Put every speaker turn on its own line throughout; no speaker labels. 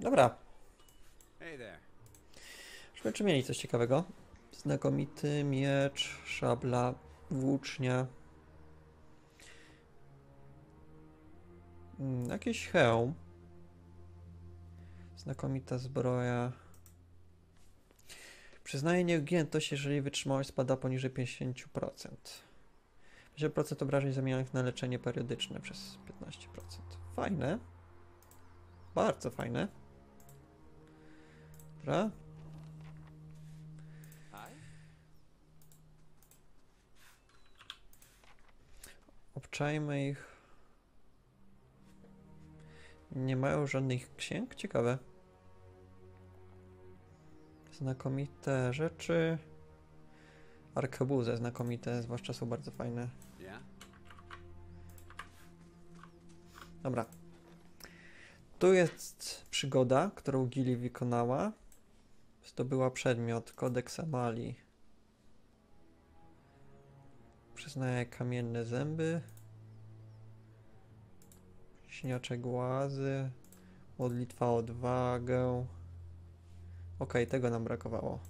Dobra. Zobaczmy, czy mieli coś ciekawego. Znakomity miecz, szabla, włócznia. Mm, Jakiś hełm. Znakomita zbroja. Przyznaje nieugiętość, jeżeli wytrzymałość spada poniżej 50%. 50% obrażeń zamienionych na leczenie periodyczne przez 15%. Fajne. Bardzo fajne. Dobra. Obczajmy ich. Nie mają żadnych księg? Ciekawe. Znakomite rzeczy. Arkebuzy znakomite, zwłaszcza są bardzo fajne. Dobra. Tu jest przygoda, którą Gili wykonała. Zdobyła przedmiot, kodeks Amali. Przyznaje kamienne zęby. Śniacze głazy. Modlitwa odwagę. Okej, tego nam brakowało.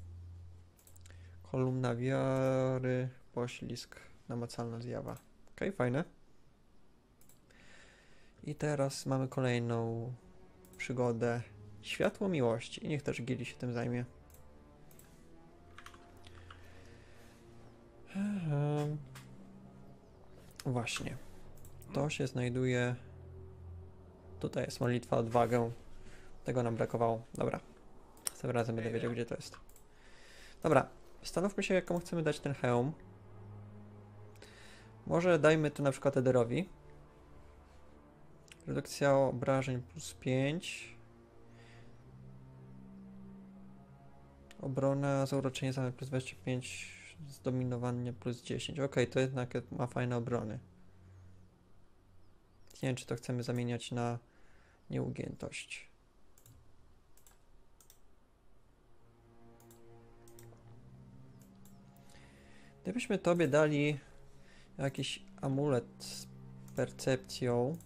Kolumna wiary. Poślizg. Namacalna zjawa. Okej, fajne. I teraz mamy kolejną przygodę. Światło miłości. Niech też Gili się tym zajmie. Ehem. Właśnie. To się znajduje. Tutaj jest modlitwa odwagę. Tego nam brakowało. Dobra. Tym razem będę wiedział, gdzie to jest. Dobra. Zastanówmy się, jaką chcemy dać ten hełm. Może dajmy to na przykład Ederowi. Redukcja obrażeń plus 5. Obrona, zauroczenie zamek plus 25, zdominowanie plus 10. Ok, to jednak ma fajne obrony. Nie wiem, czy to chcemy zamieniać na nieugiętość. Gdybyśmy tobie dali jakiś amulet z percepcją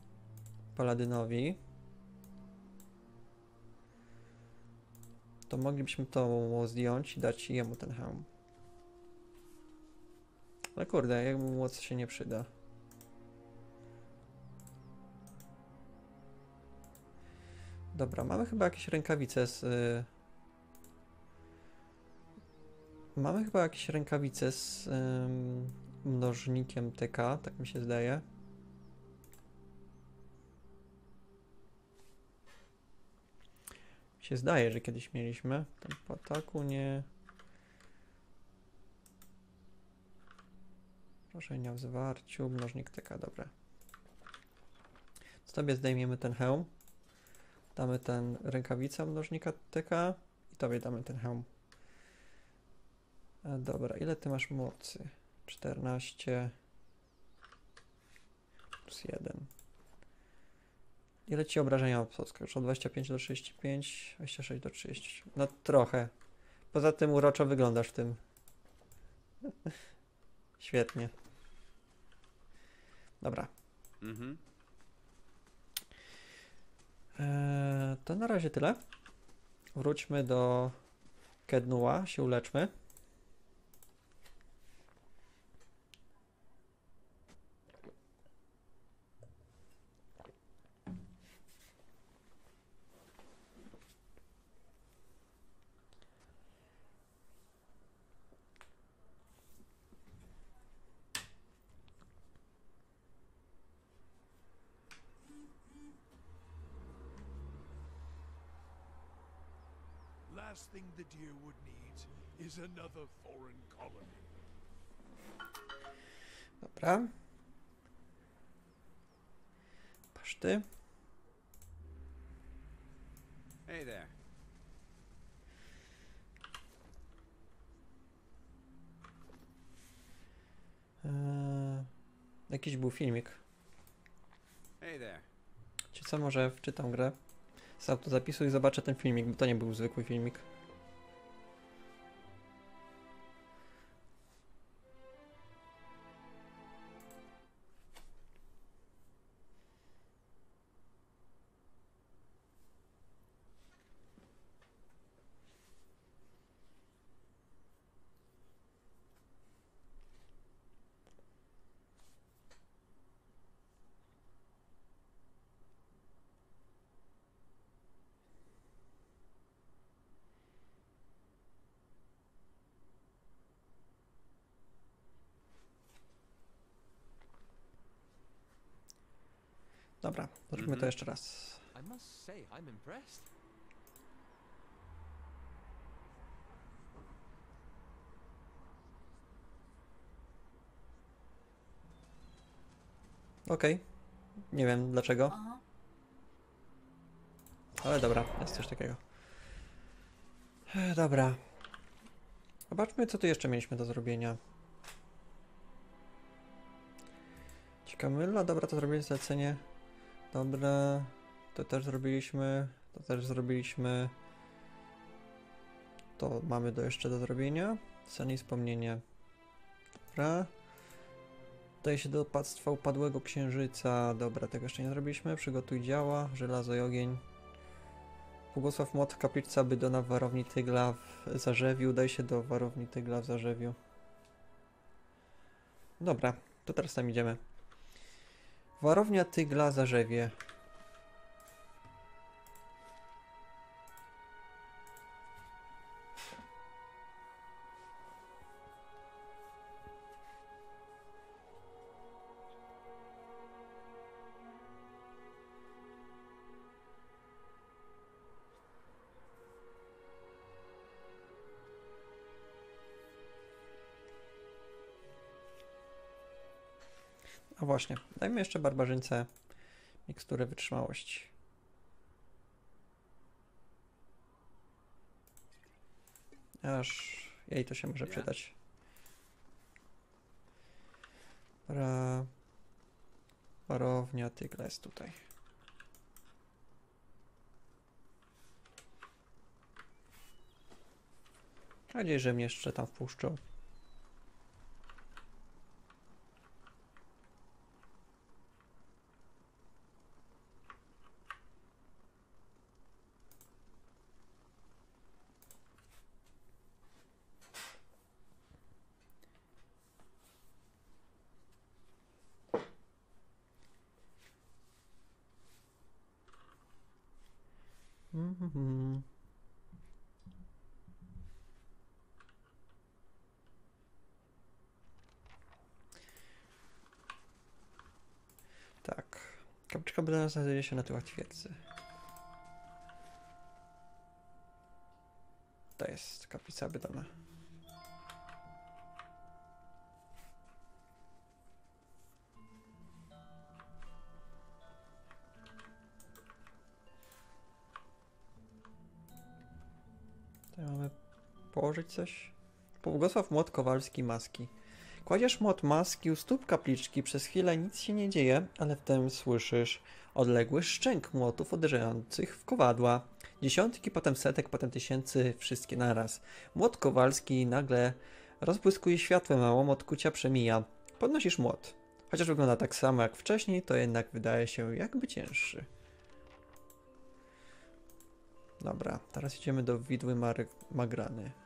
paladynowi, to moglibyśmy to mu zdjąć i dać jemu ten hełm. Ale kurde, jemu moc się nie przyda. Dobra, mamy chyba jakieś rękawice z... y, Mamy chyba jakieś rękawice z ym, mnożnikiem TK, tak mi się zdaje. Się zdaje, że kiedyś mieliśmy. Tam po ataku nie. Proszenia w zwarciu, mnożnik TK, dobra. Z tobie zdejmiemy ten hełm. Damy ten rękawicę mnożnika TK i tobie damy ten hełm. E, dobra, ile ty masz mocy? 14 plus 1. Ile ci obrażenia podskoczyło? 25 do 35, 26 do 30. No trochę. Poza tym uroczo wyglądasz w tym. Świetnie. Dobra.
Mm-hmm.
Eee, to na razie tyle. Wróćmy do Kednua, się uleczmy. Dobra. Paszty.
Hey there.
Eee, jakiś był filmik.
Hey there.
Czy co, może wczytam grę z autozapisu i zobaczę ten filmik, bo to nie był zwykły filmik. Dobra, zrobimy to
Mhm.
jeszcze raz. Okej. Nie wiem dlaczego,
Aha.
ale dobra, jest coś takiego. E, Dobra. Zobaczmy, co tu jeszcze mieliśmy do zrobienia. Cikamyla, dobra, to zrobiliśmy zlecenie. Dobra, to też zrobiliśmy. To też zrobiliśmy. To mamy do jeszcze do zrobienia. Sen i wspomnienie. Dobra. Daje się do opactwa upadłego księżyca. Dobra, tego jeszcze nie zrobiliśmy. Przygotuj działa, żelazo i ogień. Błogosław Młot, kapliczca Bydona w warowni Tygla w Zarzewiu. Daj się do warowni Tygla w Zarzewiu. Dobra, to teraz tam idziemy. Warownia Tygla Zarzewie. A właśnie, dajmy jeszcze barbarzyńce miksturę wytrzymałości. Aż jej to się może przydać. Dobra. Warownia tygla jest tutaj. Mam nadzieję, że mnie jeszcze tam wpuszczą. Mhm. Tak. Kapliczka Bydona znajduje się na tyłach twierdzy. To jest kaplica Bydona. Tutaj mamy położyć coś. Błogosław młot Kowalski maski. Kładziesz młot maski u stóp kapliczki, przez chwilę nic się nie dzieje, ale wtem słyszysz odległy szczęk młotów uderzających w kowadła. Dziesiątki, potem setek, potem tysięcy, wszystkie naraz. Młot Kowalski nagle rozbłyskuje światłem, a łomot kucia przemija. Podnosisz młot. Chociaż wygląda tak samo jak wcześniej, to jednak wydaje się jakby cięższy. Dobra, teraz idziemy do widły Mar Magrany.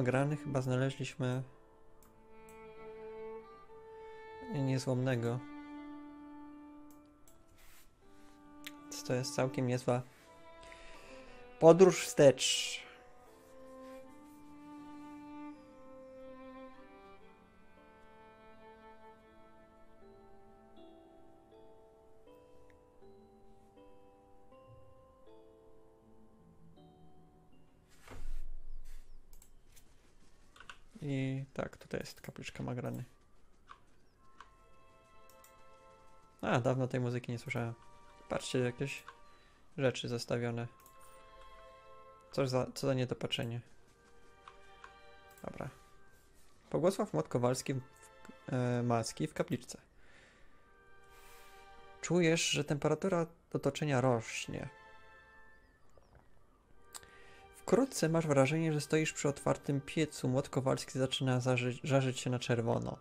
Magrany chyba znaleźliśmy niezłomnego. To jest całkiem niezła podróż wstecz. Tak, tutaj jest kapliczka Magrany. A, dawno tej muzyki nie słyszałem. Patrzcie, jakieś rzeczy zostawione. Coś za, co za niedopatrzenie. Dobra. Pogłosław Młot Kowalski e, maski w kapliczce. Czujesz, że temperatura otoczenia rośnie. Wkrótce masz wrażenie, że stoisz przy otwartym piecu. Młot kowalski zaczyna żarzyć się na czerwono.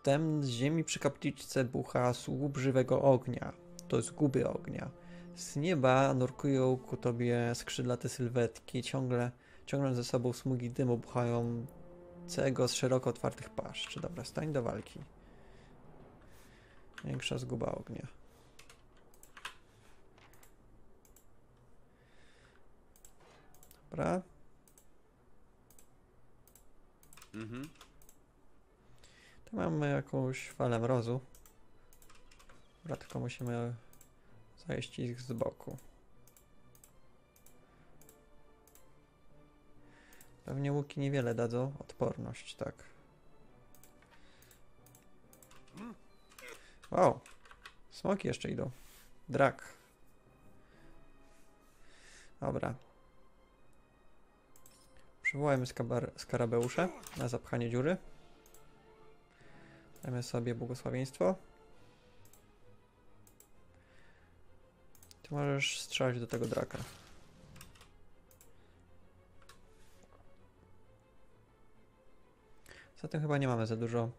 Wtem z ziemi przy kapliczce bucha słup żywego ognia. To zguby ognia. Z nieba nurkują ku tobie skrzydlate sylwetki, ciągle ciągnąc ze sobą smugi dymu buchającego z szeroko otwartych paszczy. Dobra, stań do walki. Większa zguba ognia. Dobra.
Mm-hmm.
Tu mamy jakąś falę mrozu. Dobra, tylko musimy zajść ich z boku. Pewnie łuki niewiele dadzą. Odporność, tak. Wow. Smoki jeszcze idą. Drak. Dobra. Przywołajmy skabar- skarabeusze na zapchanie dziury. Dajmy sobie błogosławieństwo. Ty możesz strzelać do tego draka. Zatem chyba nie mamy za dużo.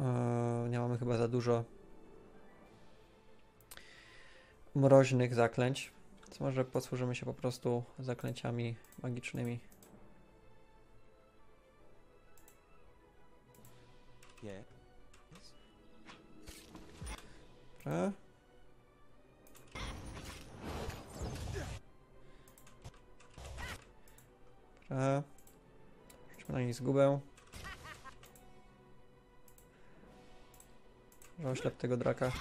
Eee, nie mamy chyba za dużo mroźnych zaklęć. Więc może posłużymy się po prostu zaklęciami magicznymi.
Yeah.
Dobra. Dobra. Rzućmy na nich zgubę. Oślep tego draka.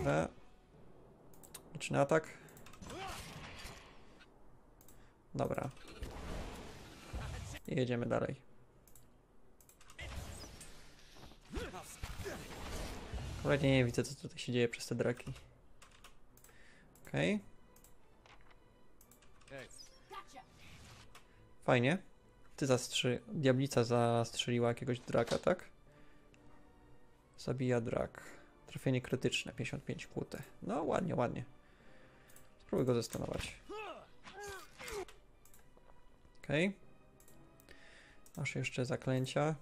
Dobra. Liczny atak. Dobra. I jedziemy dalej. Kompletnie nie widzę, co tutaj się dzieje przez te draki. Okej.
Hey.
Fajnie. Ty zastrzy... Diablica zastrzeliła jakiegoś draka, tak? Zabija drak. Trafienie krytyczne, 55 kłute. No, ładnie, ładnie. Spróbuj go zastanować. Okej. Masz jeszcze zaklęcia.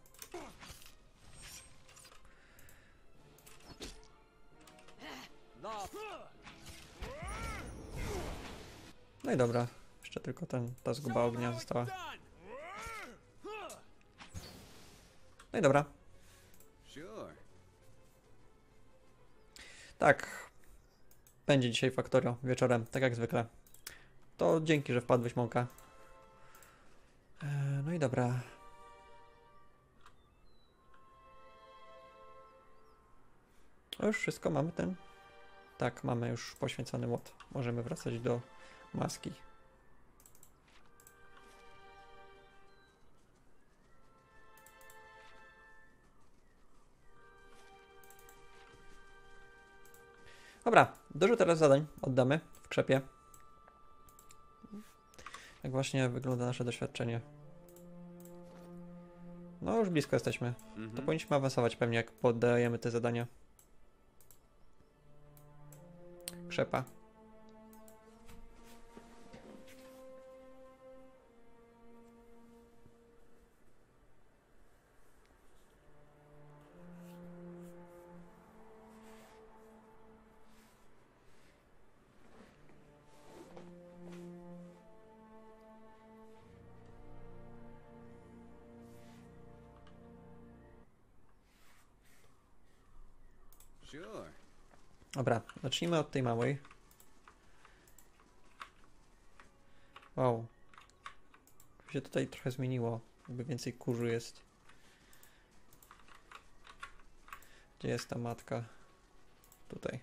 No i dobra. Jeszcze tylko ten, ta zguba ognia została. No i dobra. Tak. Będzie dzisiaj Faktorio wieczorem, tak jak zwykle. To dzięki, że wpadłeś, Mąka. Eee, no i dobra. O, już wszystko mamy ten? Tak, mamy już poświęcony młot. Możemy wracać do maski. Dobra, dużo teraz zadań oddamy w krzepie. Jak właśnie wygląda nasze doświadczenie. No, już blisko jesteśmy. To
Mm-hmm.
powinniśmy awansować pewnie, jak poddajemy te zadania. Krzepa. Dobra, zacznijmy od tej małej. Wow. Się tutaj trochę zmieniło. Jakby więcej kurzu jest. Gdzie jest ta matka? Tutaj.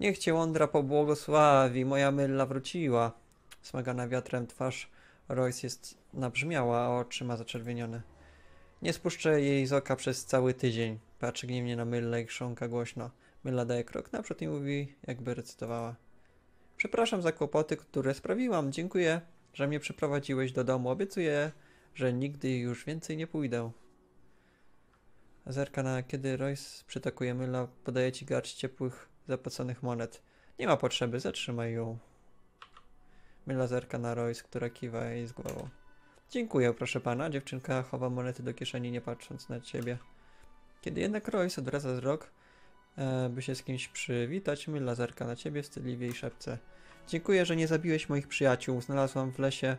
Niech cię łądra pobłogosławi, moja mylla wróciła. Smagana wiatrem twarz Royce jest nabrzmiała, a oczy ma zaczerwienione. Nie spuszczę jej z oka przez cały tydzień. Patrzy gniewnie na myllę i chrząka głośno. Mylla daje krok naprzód i mówi, jakby recytowała. Przepraszam za kłopoty, które sprawiłam. Dziękuję, że mnie przyprowadziłeś do domu. Obiecuję, że nigdy już więcej nie pójdę. Zerka na kiedy Royce przytakuje Myla, podaje ci garść ciepłych, zapłaconych monet. Nie ma potrzeby, zatrzymaj ją. Myla zerka na Royce, która kiwa jej z głową. Dziękuję, proszę pana. Dziewczynka chowa monety do kieszeni, nie patrząc na ciebie. Kiedy jednak Royce odwraca wzrok, by się z kimś przywitać, Myla zerka na ciebie wstydliwie i szepce. Dziękuję, że nie zabiłeś moich przyjaciół. Znalazłam w lesie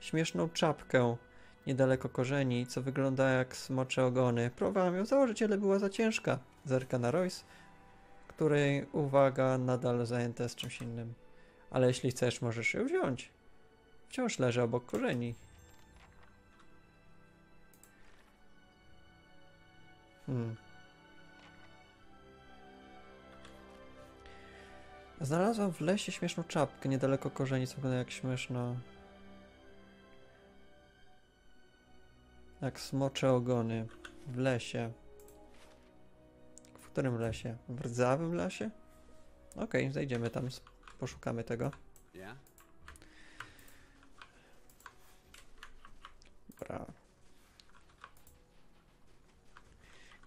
śmieszną czapkę niedaleko korzeni, co wygląda jak smocze ogony. Próbowałam ją założyć, ale była za ciężka. Zerka na Royce, której uwaga nadal zajęta jest czymś innym. Ale jeśli chcesz, możesz ją wziąć. Wciąż leży obok korzeni. Hmm. Znalazłam w lesie śmieszną czapkę niedaleko korzeni, co wygląda jak śmieszna. Jak smocze ogony. W lesie. W którym lesie? W rdzawym lesie? Okej, zejdziemy tam, poszukamy tego. Dobra.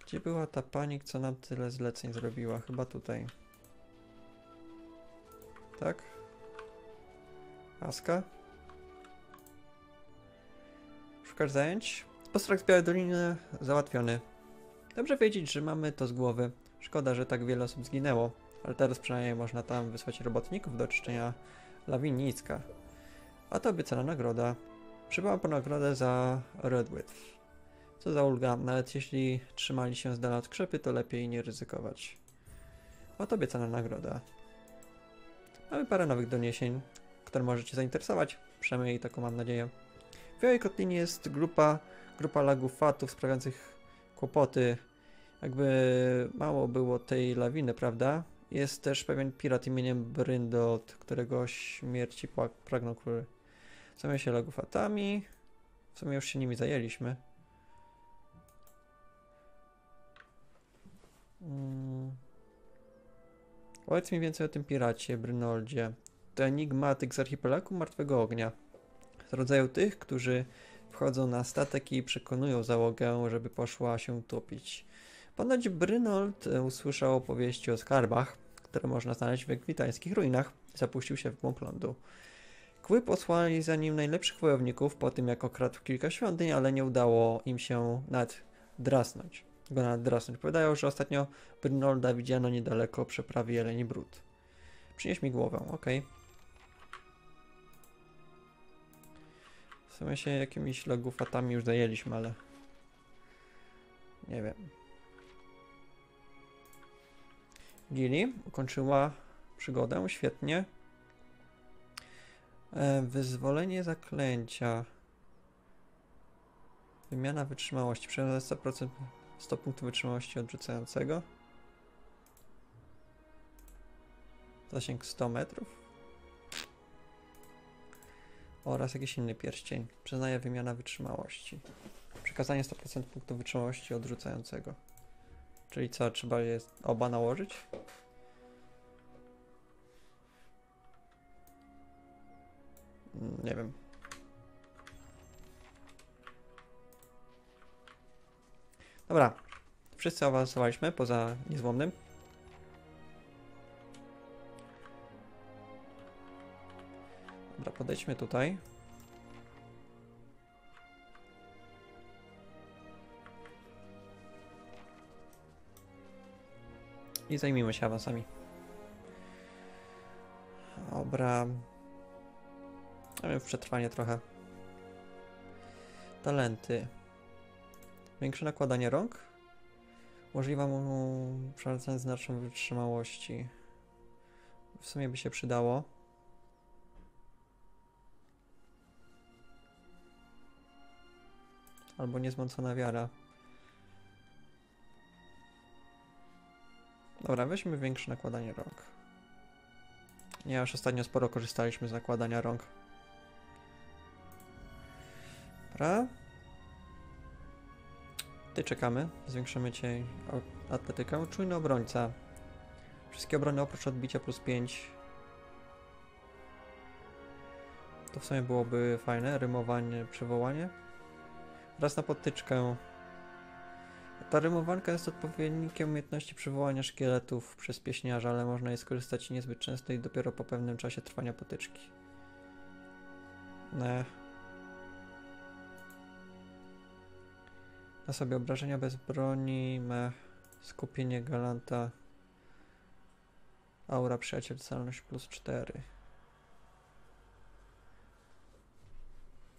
Gdzie była ta pani, co nam tyle zleceń zrobiła? Chyba tutaj. Tak? Aska? Szukasz zajęć? Postrach z Białej Doliny załatwiony. Dobrze wiedzieć, że mamy to z głowy. Szkoda, że tak wiele osób zginęło, ale teraz przynajmniej można tam wysłać robotników do oczyszczenia lawiniska. A to obiecana nagroda. Przybyłam po nagrodę za Redwood. Co za ulga, nawet jeśli trzymali się z dala od krzepy, to lepiej nie ryzykować. Oto obiecana nagroda. Mamy parę nowych doniesień, które możecie zainteresować, przynajmniej taką mam nadzieję. W Białej Kotlinie jest grupa, grupa lagów fatów sprawiających kłopoty. Jakby mało było tej lawiny, prawda? Jest też pewien pirat imieniem Bryndot, którego śmierci pła- pragnął król. Zajmuje się lagufatami. W sumie już się nimi zajęliśmy. Mm. Powiedz mi więcej o tym piracie, Brynoldzie. To enigmatyk z archipelagu Martwego Ognia. Z rodzaju tych, którzy wchodzą na statek i przekonują załogę, żeby poszła się topić. Ponoć Brynold e, usłyszał opowieści o skarbach, które można znaleźć w ekwitańskich ruinach i zapuścił się w głąb lądu. Kły posłali za nim najlepszych wojowników po tym, jak okradł kilka świątyń, ale nie udało im się nad drasnąć. Go drasnąć. Powiadają, że ostatnio Brynolda widziano niedaleko przeprawy Jeleni Brud. Przynieś mi głowę, okej. W sumie się jakimiś logufatami już zajęliśmy, ale... Nie wiem. Gili ukończyła przygodę, świetnie. E, wyzwolenie zaklęcia. Wymiana wytrzymałości. Przejąć 100%, 100 punktów wytrzymałości odrzucającego. Zasięg 100 metrów. Oraz jakiś inny pierścień. Przyznaje wymiana wytrzymałości. Przekazanie 100% punktów wytrzymałości odrzucającego. Czyli co, trzeba je oba nałożyć? Mm, Nie wiem. Dobra. Wszyscy awansowaliśmy, poza niezłomnym. Dobra, podejdźmy tutaj. I zajmijmy się awansami. Dobra. Mamy w przetrwanie trochę. Talenty. Większe nakładanie rąk. Możliwa mu przelecenie znaczną wytrzymałości. W sumie by się przydało. Albo niezmącona wiara. Dobra, weźmy większe nakładanie rąk. Nie, już ostatnio sporo korzystaliśmy z nakładania rąk. Dobra. Czekamy. Zwiększymy cię atletykę. Czujny obrońca. Wszystkie obrony oprócz odbicia plus 5. To w sumie byłoby fajne. Rymowanie, przywołanie. Raz na potyczkę. Ta rymowanka jest odpowiednikiem umiejętności przywołania szkieletów przez pieśniarza, ale można jej skorzystać niezbyt często i dopiero po pewnym czasie trwania potyczki. Ne. Na sobie obrażenia bez broni, me skupienie galanta, aura przyjaciel, celność plus 4.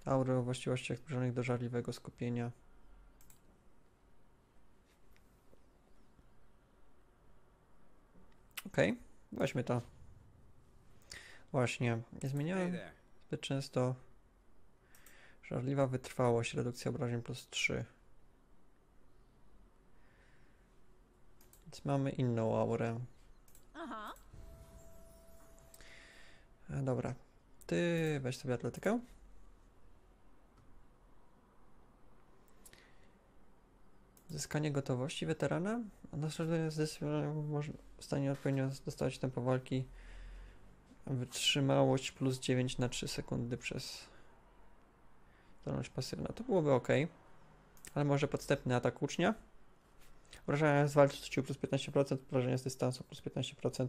Aury o właściwościach zbliżonych do żarliwego skupienia. Okej, weźmy to. Właśnie, nie zmieniałem zbyt często. Żarliwa wytrwałość, redukcja obrażeń plus 3. Więc mamy inną aurę.
Aha.
E, dobra, ty weź sobie atletykę. Zyskanie gotowości weterana. Następnie można w stanie odpowiednio dostawać tempo walki. Wytrzymałość plus 9 na 3 sekundy przez zdolność pasywna. To byłoby ok. Ale może podstępny atak ucznia. Obrażenia z walczyciu plus 15%, obrażenia z dystansu plus 15%.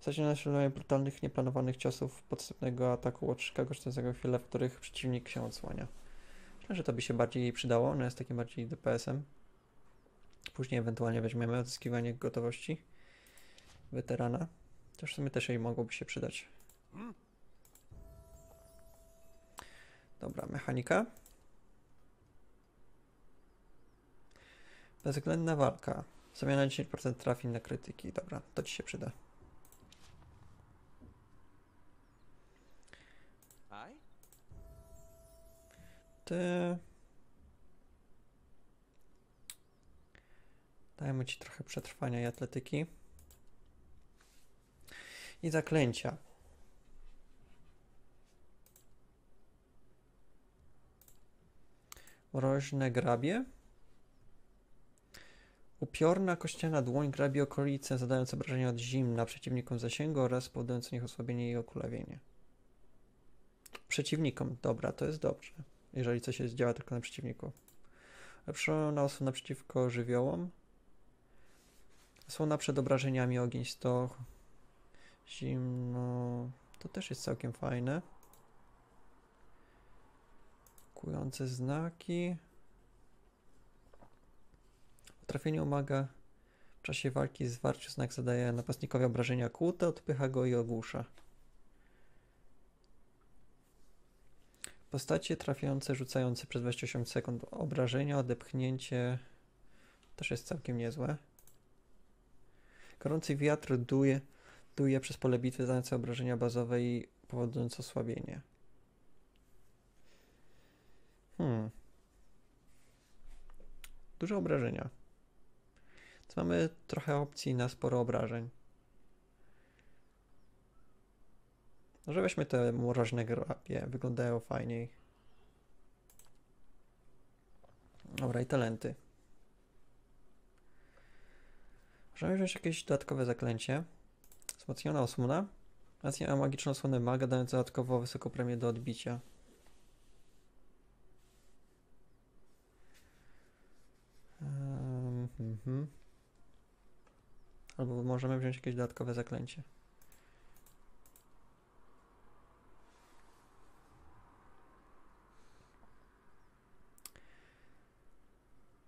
W zasadzie naśladowanie brutalnych, nieplanowanych ciosów podstępnego ataku łotrzyka kosztującego chwilę, w których przeciwnik się odsłania. Myślę, że to by się bardziej przydało. Ono jest takim bardziej DPS-em. Później ewentualnie weźmiemy odzyskiwanie gotowości weterana. Też w sumie też jej mogłoby się przydać. Dobra, mechanika. Bezwzględna walka. Zamiana 10% trafień na krytyki. Dobra, to ci się przyda. Ty. Dajmy ci trochę przetrwania i atletyki. I zaklęcia. Mroźne grabie. Upiorna kościana dłoń grabie okolice, zadając obrażenia od zimna przeciwnikom zasięgu oraz powodując u nich osłabienie i okulewienie. Przeciwnikom, dobra, to jest dobrze jeżeli coś jest, działa tylko na przeciwniku. Lepsza na osłona przeciwko żywiołom. Osłona przed obrażeniami ogień 100. Zimno. To też jest całkiem fajne. Kujące znaki. Trafienie umaga w czasie walki zwarciu znak zadaje napastnikowi obrażenia kłute, odpycha go i ogłusza. Postacie trafiające, rzucające przez 28 sekund obrażenia, odepchnięcie też jest całkiem niezłe. Gorący wiatr duje, duje przez pole bitwy, zadające obrażenia bazowe i powodując osłabienie. Hmm. Duże obrażenia. Więc mamy trochę opcji na sporo obrażeń. Może weźmy te mroźne grabie, wyglądają fajniej. Dobra, i talenty. Możemy wziąć jakieś dodatkowe zaklęcie. Wzmocniona osłona. Akcja magiczną osłonę maga, dając dodatkowo wysoką premię do odbicia. Um, mhm. Albo możemy wziąć jakieś dodatkowe zaklęcie.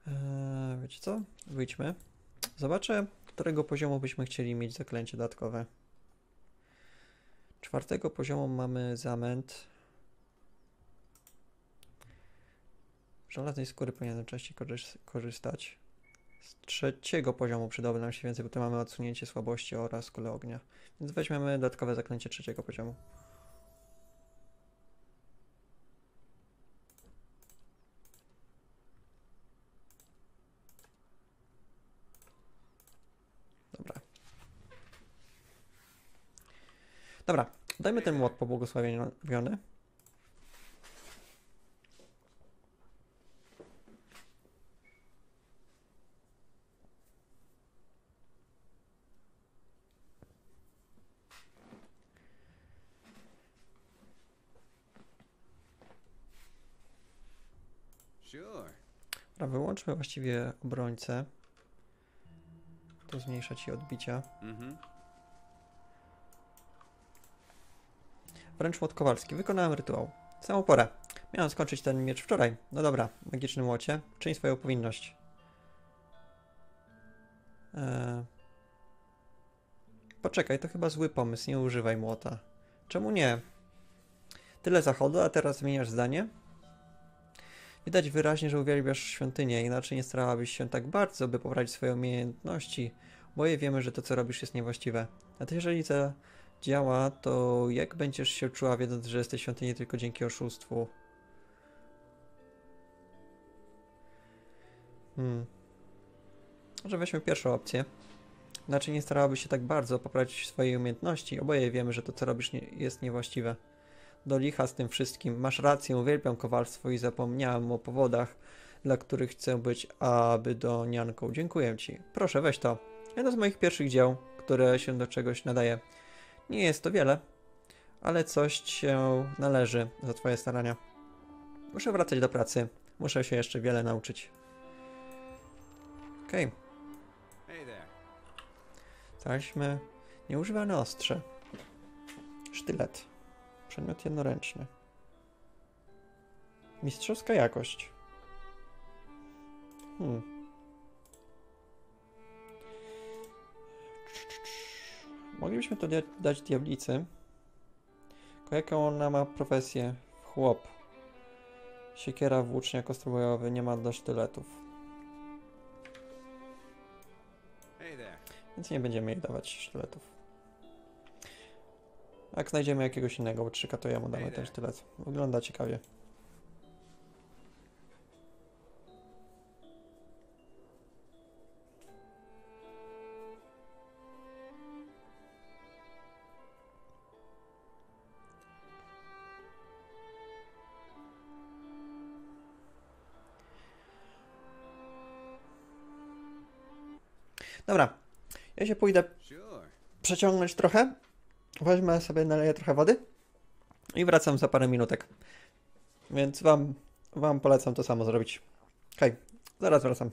Eee, wiecie co? Wyjdźmy. Zobaczę, którego poziomu byśmy chcieli mieć zaklęcie dodatkowe. Czwartego poziomu mamy zamęt. Żelaznej skóry powinienem częściej korzys- korzystać. Z trzeciego poziomu przydałby nam się więcej, bo tu mamy odsunięcie słabości oraz kule ognia. Więc weźmiemy dodatkowe zaklęcie trzeciego poziomu. Dobra. Dobra, dajmy ten młot pobłogosławiony. Dobra, wyłączmy właściwie obrońcę. To zmniejsza ci odbicia.
Mm-hmm.
Wręcz młot kowalski. Wykonałem rytuał. Samą porę. Miałem skończyć ten miecz wczoraj. No dobra, magiczny młocie. Czyń swoją powinność. Eee... Poczekaj, to chyba zły pomysł. Nie używaj młota. Czemu nie? Tyle zachodu, a teraz zmieniasz zdanie? Widać wyraźnie, że uwielbiasz świątynię, inaczej nie starałabyś się tak bardzo, by poprawić swoje umiejętności. Boje wiemy, że to, co robisz, jest niewłaściwe. A ty, jeżeli to działa, to jak będziesz się czuła, wiedząc, że jesteś świątyni tylko dzięki oszustwu? Hmm. Może weźmy pierwszą opcję. Inaczej nie starałabyś się tak bardzo poprawić swojej umiejętności. Oboje wiemy, że to, co robisz, nie, jest niewłaściwe. Do licha z tym wszystkim. Masz rację, uwielbiam kowalstwo i zapomniałem o powodach, dla których chcę być abydonianką. Dziękuję ci. Proszę, weź to. Jedno z moich pierwszych dzieł, które się do czegoś nadaje. Nie jest to wiele, ale coś się należy za twoje starania. Muszę wracać do pracy. Muszę się jeszcze wiele nauczyć. Okej.
There.
Znaleźliśmy nieużywane ostrze. Sztylet. Przedmiot jednoręczny. Mistrzowska jakość. Hmm. Moglibyśmy to dać diablicy. Tylko jaką ona ma profesję? Chłop. Siekiera, włóczniak ostrobojowy, nie ma do sztyletów. Więc nie będziemy jej dawać sztyletów. Jak znajdziemy jakiegoś innego łotrzyka, to ja mu damy ten sztylet. Wygląda ciekawie. Dobra, ja się pójdę przeciągnąć trochę. Weźmę sobie, naleję trochę wody i wracam za parę minutek. Więc wam, wam polecam to samo zrobić. Okej, zaraz wracam.